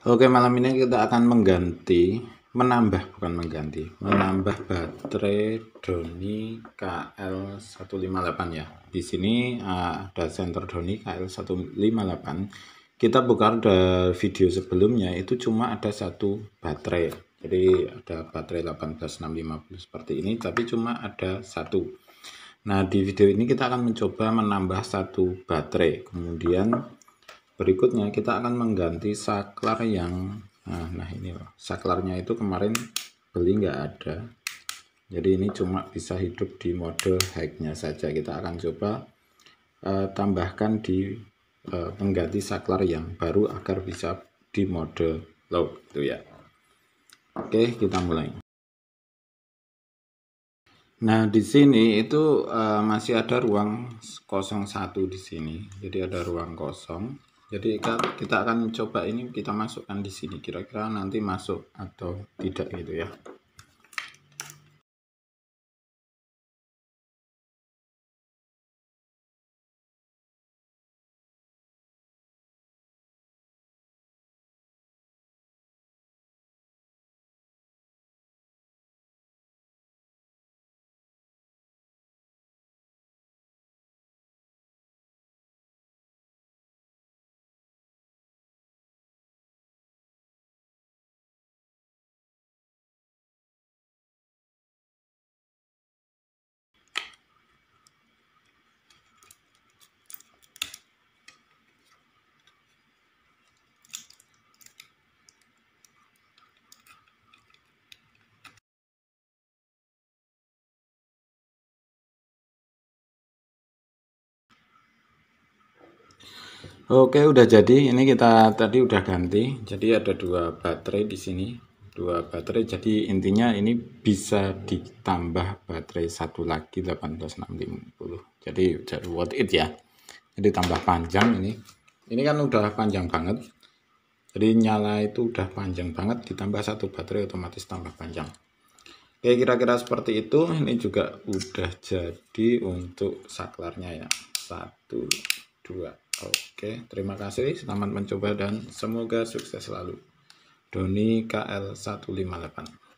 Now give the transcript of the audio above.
Oke, malam ini kita akan mengganti, menambah bukan mengganti, menambah baterai Doni KL158 ya. Di sini uh, ada senter Doni KL158. Kita buka ada video sebelumnya itu cuma ada satu baterai. Jadi ada baterai 18650 seperti ini, tapi cuma ada satu. Nah, di video ini kita akan mencoba menambah satu baterai. Kemudian berikutnya kita akan mengganti saklar yang nah, nah ini loh saklarnya itu kemarin beli nggak ada jadi ini cuma bisa hidup di mode hacknya saja kita akan coba uh, tambahkan di uh, pengganti saklar yang baru agar bisa di mode low itu ya oke kita mulai Nah, di sini itu uh, masih ada ruang 01 di sini. Jadi ada ruang kosong. Jadi kita akan coba ini kita masukkan di sini kira-kira nanti masuk atau tidak gitu ya. Oke, udah jadi. Ini kita tadi udah ganti. Jadi ada dua baterai di sini, dua baterai. Jadi intinya ini bisa ditambah baterai satu lagi 18650. Jadi jadi worth it ya. Jadi tambah panjang ini. Ini kan udah panjang banget. Jadi nyala itu udah panjang banget ditambah satu baterai otomatis tambah panjang. Oke, kira-kira seperti itu. Ini juga udah jadi untuk saklarnya ya. Satu, dua, Oke, terima kasih. Selamat mencoba dan semoga sukses selalu. Doni KL158